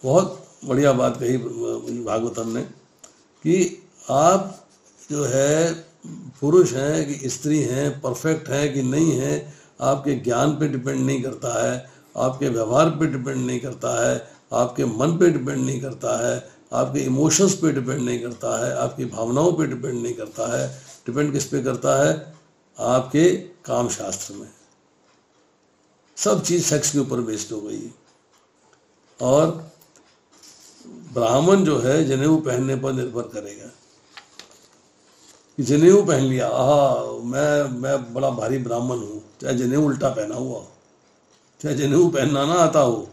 बहुत बढ़िया बात कही, भागवतम ने, कि आप जो है पुरुष हैं कि स्त्री हैं परफेक्ट हैं कि नहीं है, आपके ज्ञान पे डिपेंड नहीं करता है, आपके व्यवहार पे डिपेंड नहीं करता है, आपके मन पे डिपेंड नहीं करता है, आपके इमोशंस पे डिपेंड नहीं करता है, आपकी भावनाओं पे डिपेंड नहीं करता है डिपेंड किस पे करता है? आपके काम शास्त्र में। सब चीज़ सेक्स के ऊपर बेस्ड हो गई। और ब्राह्मण जो है जनेऊ पहनने पर निर्भर करेगा। जनेऊ पहन लिया। आह, मैं मैं बड़ा भारी ब्राह्मण हूँ। चाहे जनेऊ उल्टा पहना हुआ हो। चाहे जनेऊ पहनना ना आता हो।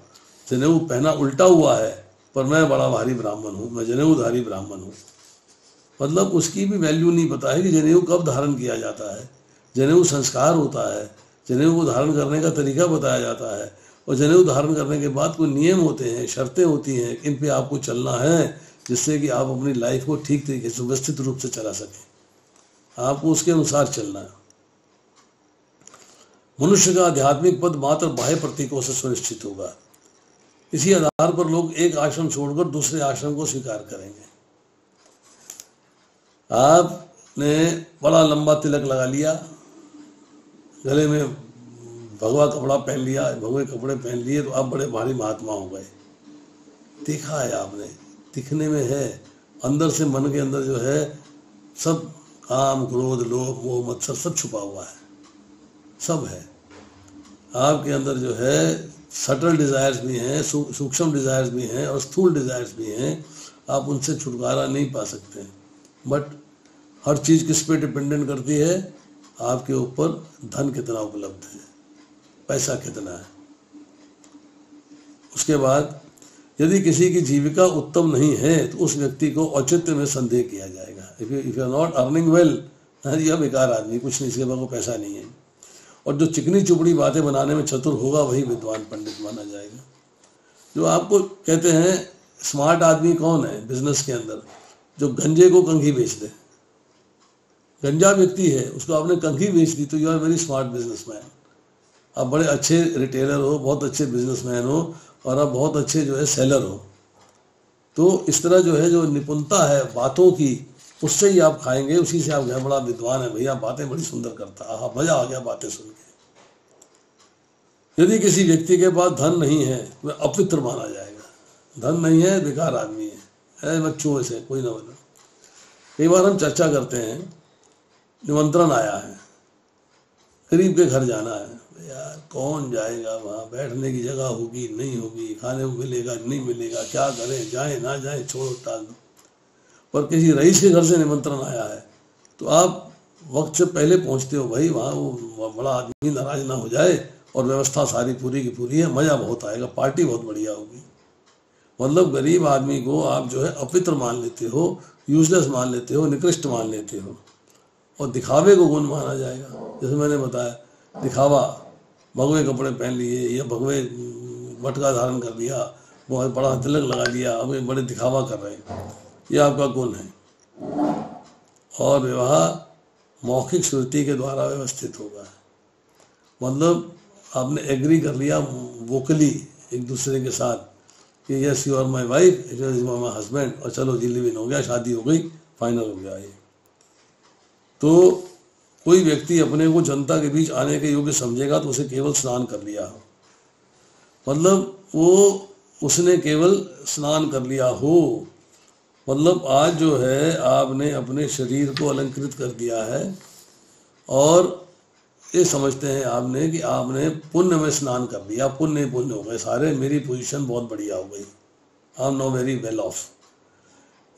जनेऊ पहना उल्टा हुआ है, पर मैं बड़ा भारी ब्राह्मण हूँ। मैं जनेऊधारी ब्राह्मण हूँ। मतलब उसकी भी वैल्यू नहीं पता है कि जनेऊ कब धारण किया जाता है। जनेऊ संस्कार होता है। जनेऊ को धारण करने का तरीका बताया जाता है। और जनेऊ धारण करने के बाद कोई नियम होते हैं, शर्तें होती हैं इन पे आपको चलना है, जिससे कि आप अपनी लाइफ को ठीक तरीके से, व्यवस्थित रूप से चला सकें। आपको उसके अनुसार चलना है। मनुष्य का आध्यात्मिक पद मात्र बाह्य प्रतीकों से सुनिश्चित होगा। इसी आधार पर लोग एक आश्रम छोड़कर दूसरे आश्रम को स्वीकार करेंगे। आपने बड़ा लंबा तिलक लगा लिया। गले में भगवा कपड़ा पहन लिया, भगवे कपड़े पहन लिए तो आप बड़े भारी महात्मा हो गए। देखा है आपने, दिखने में है। अंदर से मन के अंदर जो है, सब काम क्रोध, लोभ, मोह, मत्सर सब छुपा हुआ है। सब है। आपके अंदर जो है सटल डिज़ायर्स भी हैं सूक्ष्म डिज़ायर्स भी हैं और स्थूल डिज़ायर्स भी हैं। आप उनसे छुटकारा नहीं पा सकते। बट हर चीज़ किस पे डिपेंडेंट करती है? आपके ऊपर धन कितना उपलब्ध है? पैसा कितना है? उसके बाद यदि किसी की जीविका उत्तम नहीं है तो उस व्यक्ति को औचित्य में संदेह किया जाएगा। If you if you are not earning well यह बेकार आदमी, कुछ नहीं, इसके पास पैसा नहीं है। और जो चिकनी चुपड़ी बातें बनाने में चतुर होगा, वही विद्वान पंडित माना जाएगा। जो आपको कहते हैं, स्मार्ट आदमी कौन है बिज़नेस के अंदर? जो गंजे को कंघी बेच दे। गंजा व्यक्ति है, उसको आपने कंघी बेच दी तो you are very smart businessman आप बड़े अच्छे रिटेलर हो बहुत अच्छे बिजनेसमैन हो और आप बहुत अच्छे जो है सेलर हो। तो इस तरह जो है जो निपुणता है बातों की उससे ही आप खाएँगे उसी से आप घर बड़ा विद्वान है भैया बातें बड़ी सुंदर करता है। मज़ा आ गया बातें सुन के। यदि किसी व्यक्ति के पास धन नहीं है वह अपित्र माना जाएगा। धन नहीं है बेकार आदमी है, है बच्चों से कोई ना बता कई बार हम चर्चा करते हैं निमंत्रण आया है गरीब के घर जाना है यार, कौन जाएगा वहाँ? बैठने की जगह होगी, नहीं होगी? खाने को मिलेगा, नहीं मिलेगा? क्या करें? जाए, ना जाए, छोड़ो, टाल पर किसी रईस के घर से निमंत्रण आया है तो आप वक्त से पहले पहुँचते हो, भाई, वहाँ वो बड़ा आदमी नाराज़ ना हो जाए, और व्यवस्था सारी पूरी की पूरी है, मज़ा बहुत आएगा, पार्टी बहुत बढ़िया होगी। मतलब गरीब आदमी को आप जो है अपित्र मान लेते हो यूजलेस मान लेते हो, निकृष्ट मान लेते हो, और दिखावे को गुण माना जाएगा। जैसे मैंने बताया, दिखावा भगवे कपड़े पहन लिए, या भगवे मटका धारण कर लिया, बहुत बड़ा तिलक लगा लिया, अब ये बड़े दिखावा कर रहे हैं। ये आपका गुण है। और विवाह मौखिक श्रुति के द्वारा व्यवस्थित होगा। मतलब आपने एग्री कर लिया वोकली एक दूसरे के साथ कि yes you are my wife is my husband और चलो जी लिविन हो गया, शादी हो गई फाइनल हो गया ये। तो कोई व्यक्ति अपने को जनता के बीच आने के योग्य समझेगा तो उसे केवल स्नान कर लिया। हो मतलब वो, उसने केवल स्नान कर लिया हो। मतलब आज जो है, आपने अपने शरीर को अलंकृत कर दिया है और ये समझते हैं आपने कि आपने पुण्य में स्नान कर लिया। पुण्य पुण्य हो गए सारे। मेरी पोजीशन बहुत बढ़िया हो गई। I am no very well of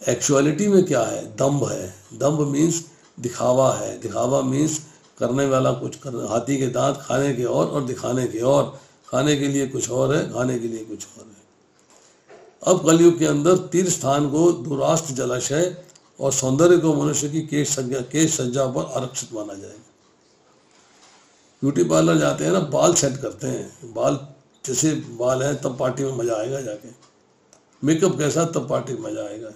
actuality में क्या है? दम्भ है। दम्भ मीन्स दिखावा है। दिखावा मीन्स करने वाला कुछ कर, हाथी के दांत खाने के और और दिखाने के और। खाने के लिए कुछ और है, खाने के लिए कुछ और है। अब कलयुग के अंदर तीर्थ स्थान को दुरास्त जलाशय और सौंदर्य को मनुष्य की केश संज्ञा, केश सज्जा पर आरक्षित माना जाएगा। ब्यूटी पार्लर जाते हैं ना, बाल सेट करते हैं। बाल, जैसे बाल हैं, तब पार्टी में मज़ा आएगा जाके। मेकअप कैसा, तब पार्टी में मज़ा आएगा।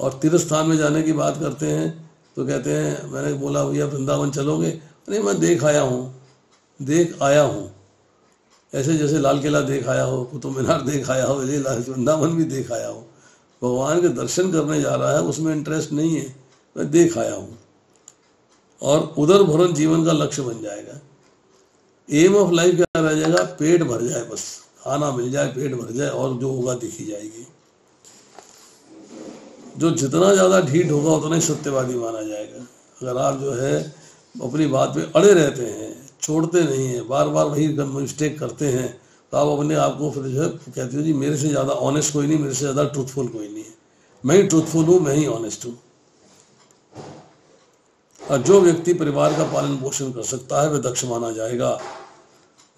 और तीर्थ स्थान में जाने की बात करते हैं तो कहते हैं, मैंने बोला, भैया, वृंदावन चलोगे? अरे, मैं देख आया हूँ, देख आया हूँ। ऐसे जैसे लाल किला देख आया हो, कुतुब मीनार देख आया हो ऐसे वृंदावन भी देख आया हो। भगवान के दर्शन करने जा रहा है, उसमें इंटरेस्ट नहीं है, मैं देख आया हूँ। और उधर भरण जीवन का लक्ष्य बन जाएगा। एम ऑफ़ लाइफ क्या रह जाएगा? पेट भर जाए बस, खाना मिल जाए, पेट भर जाए, और जो होगा दिखी जाएगी। जो जितना ज़्यादा ढीठ होगा, उतना ही सत्यवादी माना जाएगा। अगर आप जो है, अपनी बात पे अड़े रहते हैं, छोड़ते नहीं हैं बार बार वही मिस्टेक करते हैं तो आप अपने आप को फिर जो है, कहते हो जी, मेरे से ज़्यादा ऑनेस्ट कोई नहीं, मेरे से ज़्यादा ट्रूथफुल कोई नहीं है। मैं ही ट्रूथफुल हूँ, मैं ही ऑनेस्ट हूँ। और जो व्यक्ति परिवार का पालन पोषण कर सकता है, वह दक्ष माना जाएगा।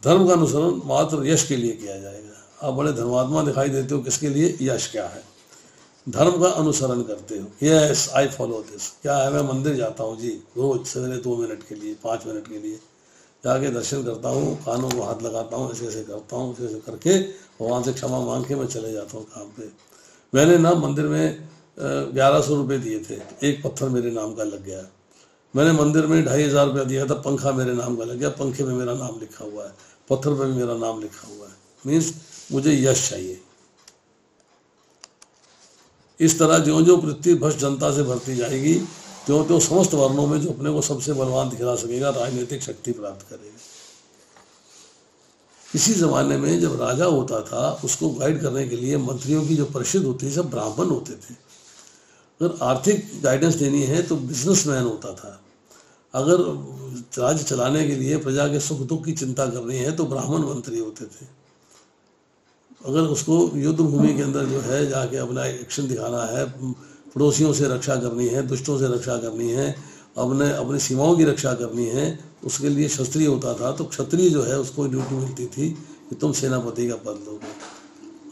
धर्म का अनुसरण मात्र यश के लिए किया जाएगा। आप बड़े धर्मात्मा दिखाई देते हो, किसके लिए? यश क्या है? धर्म का अनुसरण करते हो। यस आई फॉलो दिस क्या है, मैं मंदिर जाता हूँ जी, रोज, सवेरे दो मिनट के लिए, पाँच मिनट के लिए। जाके दर्शन करता हूँ, कानों को हाथ लगाता हूँ ऐसे ऐसे करता हूँ ऐसे ऐसे करके भगवान से क्षमा मांग के मैं चले जाता हूँ काम पे। मैंने ना मंदिर में ग्यारह सौ रुपये दिए थे। एक पत्थर मेरे नाम का लग गया। मैंने मंदिर में ढाई हज़ार रुपया दिया था, पंखा मेरे नाम का लग गया, पंखे में मेरा नाम लिखा हुआ है, पत्थर पर भी मेरा नाम लिखा हुआ है। मीन्स मुझे यश चाहिए। इस तरह जो जो पृथ्वी भ्रष्ट जनता से भरती जाएगी त्यों त्यों समस्त वर्णों में जो अपने को सबसे बलवान दिखला सकेगा, राजनीतिक शक्ति प्राप्त करेगा। इसी जमाने में जब राजा होता था, उसको गाइड करने के लिए मंत्रियों की जो परिषद होती थी, सब ब्राह्मण होते थे। अगर आर्थिक गाइडेंस देनी है तो बिजनेसमैन होता था। अगर राज्य चलाने के लिए प्रजा के सुख दुख की चिंता करनी है तो ब्राह्मण मंत्री होते थे। अगर उसको युद्ध भूमि के अंदर जो है जाके अपना एक्शन दिखाना है, पड़ोसियों से रक्षा करनी है, दुष्टों से रक्षा करनी है, अपने, अपनी सीमाओं की रक्षा करनी है, उसके लिए क्षत्रिय होता था तो क्षत्रिय जो है उसको ड्यूटी मिलती थी कि तुम सेनापति का पद लोगे।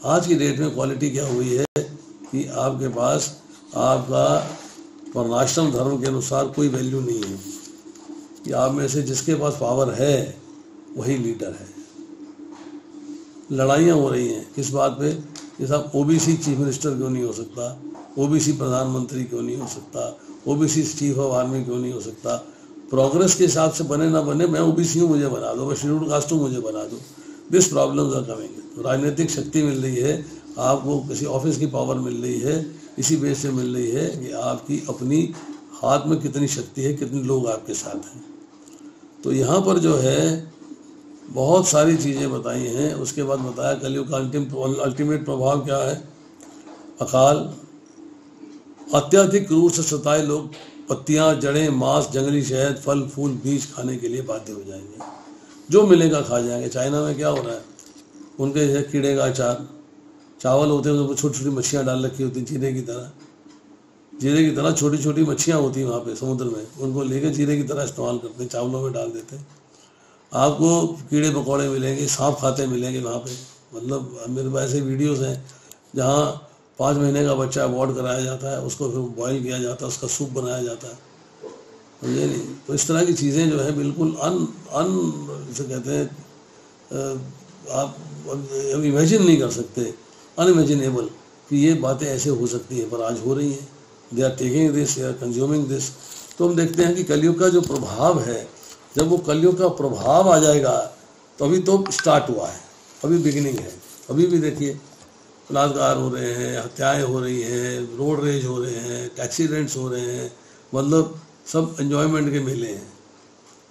आज की डेट में क्वालिटी क्या हुई है कि आपके पास आपका वर्णाश्रम धर्म के अनुसार कोई वैल्यू नहीं है। कि आप में से जिसके पास पावर है, वही लीडर है। लड़ाइयाँ हो रही हैं। किस बात पे? कि साहब ओबीसी चीफ मिनिस्टर क्यों नहीं हो सकता? ओबीसी प्रधानमंत्री क्यों नहीं हो सकता? ओबीसी चीफ ऑफ़ आर्मी क्यों नहीं हो सकता? प्रोग्रेस के हिसाब से बने ना बने, मैं ओबीसी हूँ, मुझे बना दो। मैं शेड्यूल कास्ट हूँ मुझे बना दो। दिस प्रॉब्लम आर कमिंग राजनीतिक शक्ति मिल रही है, आपको किसी ऑफ़िस की पावर मिल रही है, इसी बेस से मिल रही है कि आपकी अपनी हाथ में कितनी शक्ति है, कितने लोग आपके साथ हैं। तो यहाँ पर जो है बहुत सारी चीज़ें बताई हैं। उसके बाद बताया कलयुग का अंतिम अल्टीमेट प्रभाव क्या है? अकाल। अत्याधिक रूप से सताए लोग पत्तियाँ, जड़ें, मांस, जंगली शहद, फल, फूल, बीज खाने के लिए बाध्य हो जाएँगे। जो मिलेगा खा जाएँगे। चाइना में क्या हो रहा है? उनके जैसे कीड़े का अचार चावल होते हैं उसमें छोटी छोटी मच्छियाँ डाल रखी होती जीरे की तरह। जीरे की तरह छोटी छोटी मच्छियाँ होती हैं वहाँ पे समुद्र में। उनको लेकर जीरे की तरह इस्तेमाल करते हैं, चावलों में डाल देते हैं। आपको कीड़े मकोड़े मिलेंगे, सांप खाते मिलेंगे वहाँ पे। मतलब मेरे पास ऐसे वीडियोस हैं, जहाँ पाँच महीने का बच्चा अबॉर्ड कराया जाता है, उसको फिर बॉईल किया जाता है, उसका सूप बनाया जाता है। समझे नहीं? तो इस तरह की चीज़ें जो है, बिल्कुल अन अन जिसे कहते हैं आप इमेजिन नहीं कर सकते। अनइमेजिनेबल कि ये बातें ऐसे हो सकती हैं, पर आज हो रही हैं। They are taking this they are consuming this तो हम देखते हैं कि कलयुग का जो प्रभाव है जब वो कलयुग का प्रभाव आ जाएगा तो अभी तो स्टार्ट हुआ है। अभी बिगिनिंग है। अभी भी देखिए, बलात्कार हो रहे हैं, हत्याएँ हो रही हैं रोड रेज हो रहे हैं एक्सीडेंट्स हो रहे हैं मतलब सब एन्जॉयमेंट के मेले हैं।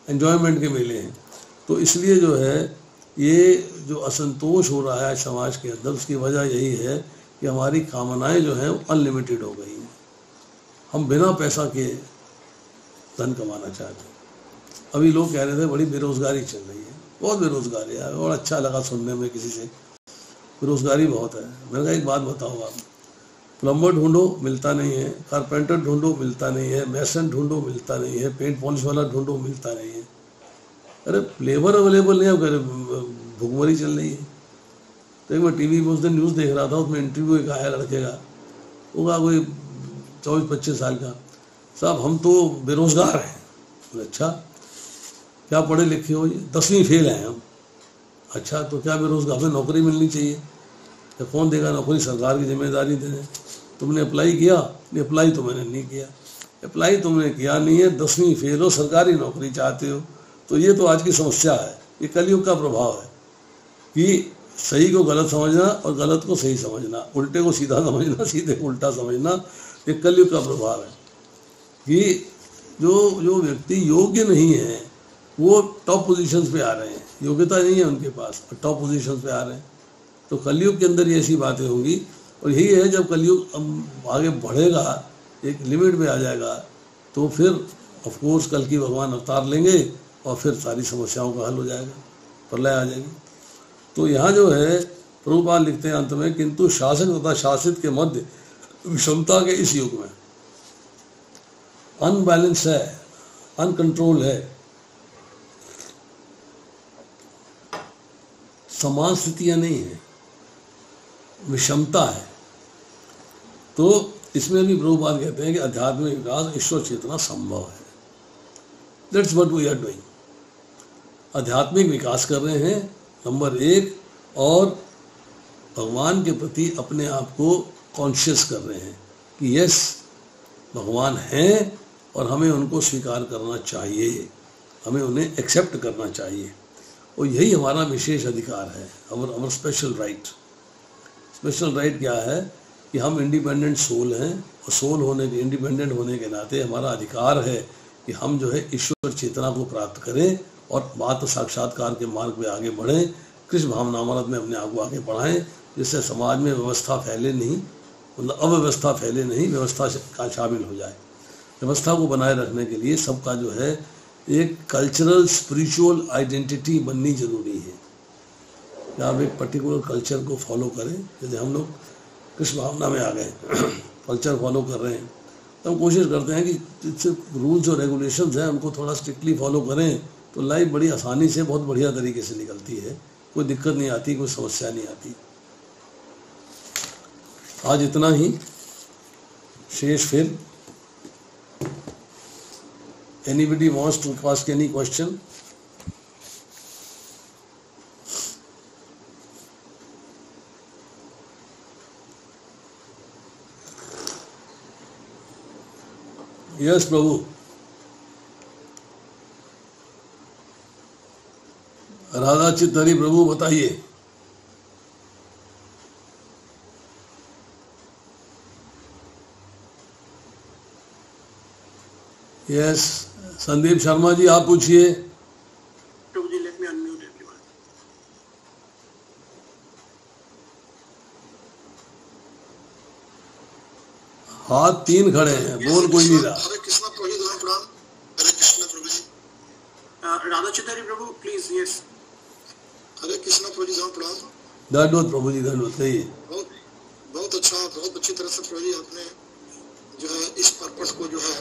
एंजॉयमेंट के मेले हैं। तो इसलिए जो है, ये जो असंतोष हो रहा है समाज के अंदर, उसकी वजह यही है कि हमारी कामनाएँ जो हैं अनलिमिटेड हो गई हैं। हम बिना पैसा के धन कमाना चाहते हैं। अभी लोग कह रहे थे, बड़ी बेरोजगारी चल रही है। बहुत बेरोजगारी है और अच्छा लगा सुनने में किसी से। बेरोजगारी बहुत है। मैंने कहा, एक बात बताओ आप। प्लम्बर ढूंढो, मिलता नहीं है। कारपेंटर ढूंढो, मिलता नहीं है। मैसन ढूंढो, मिलता नहीं है। पेंट पॉलिश वाला ढूंढो, मिलता नहीं है। अरे, लेबर अवेलेबल नहीं है। भुखमरी चल रही है। तो एक मैं टीवी पे उस दिन न्यूज़ देख रहा था, उसमें इंटरव्यू एक आया लड़के का। होगा कोई चौबीस पच्चीस साल का। साहब, हम तो बेरोजगार हैं। अच्छा। क्या पढ़े लिखे हो ये? दसवीं फेल हैं हम। अच्छा तो क्या बेरोजगार हमें नौकरी मिलनी चाहिए? तो कौन देगा नौकरी? सरकार की ज़िम्मेदारी दे तुमने अप्लाई किया? नहीं अप्लाई तो मैंने नहीं किया। अप्लाई तुमने किया नहीं है, दसवीं फेल हो, सरकारी नौकरी चाहते हो तो ये तो आज की समस्या है। ये कलयुग का प्रभाव है कि सही को गलत समझना और गलत को सही समझना। उल्टे को सीधा समझना, सीधे को उल्टा समझना, ये कलयुग का प्रभाव है कि जो जो व्यक्ति योग्य नहीं है वो टॉप पोजीशंस पे आ रहे हैं। योग्यता नहीं है उनके पास, और टॉप पोजीशंस पे आ रहे हैं। तो कलयुग के अंदर ये ऐसी बातें होंगी, और यही है, जब कलयुग आगे बढ़ेगा, एक लिमिट में आ जाएगा तो फिर ऑफ़ कोर्स कल की भगवान अवतार लेंगे, और फिर सारी समस्याओं का हल हो जाएगा, प्रलय आ जाएगी। तो यहाँ जो है प्रभुपाल लिखते हैं अंत में, किंतु शासक तथा शासित के मध्य विषमता के इस युग में। अनबैलेंस है अनकंट्रोल है समान स्थितियाँ नहीं है विषमता है। तो इसमें भी प्रभुपाद कहते हैं कि आध्यात्मिक विकास ईश्वर चेतना संभव है। That's what we are doing आध्यात्मिक विकास कर रहे हैं, नंबर एक, और भगवान के प्रति अपने आप को कॉन्शियस कर रहे हैं कि यस भगवान हैं और हमें उनको स्वीकार करना चाहिए, हमें उन्हें एक्सेप्ट करना चाहिए। और यही हमारा विशेष अधिकार है our our special right special right क्या है? कि हम इंडिपेंडेंट सोल हैं, और सोल होने के इंडिपेंडेंट होने के नाते हमारा अधिकार है कि हम जो है ईश्वर चेतना को प्राप्त करें और मात्र साक्षात्कार के मार्ग में आगे बढ़ें। कृष्ण भावनामृत में अपने आप को आगे बढ़ाएँ, जिससे समाज में व्यवस्था फैले नहीं मतलब अव्यवस्था फैले नहीं, व्यवस्था का शामिल हो जाए। व्यवस्था को बनाए रखने के लिए सबका जो है एक कल्चरल स्पिरिचुअल आइडेंटिटी बननी ज़रूरी है। आप एक पर्टिकुलर कल्चर को फॉलो करें। जैसे हम लोग कृष्ण भावना में आ गए कल्चर फॉलो कर रहे हैं। तो हम कोशिश करते हैं कि जिससे रूल्स और रेगुलेशन हैं, उनको थोड़ा स्ट्रिक्टली फॉलो करें। तो लाइफ बड़ी आसानी से, बहुत बढ़िया तरीके से निकलती है। कोई दिक्कत नहीं आती, कोई समस्या नहीं आती। आज इतना ही। शेष फिर। Anybody wants to ask any question yes प्रभु राधा चित्तरी प्रभु बताइए यस संदीप शर्मा जी आप पूछिए. हाथ तीन खड़े हैं बोल कोई नहीं रहा। हरे कृष्णा प्रभु जी प्रणाम हरे कृष्णा प्रभु जी। Radha Chitari Prabhu, please, हरे कृष्णा प्रभु जी धर्म प्रणाम। दंडवत प्रभु जी दंडवत कहिए बहुत बहुत अच्छा बहुत अच्छी तरह से प्रभु जी आपने जो है इस पर्पस को जो है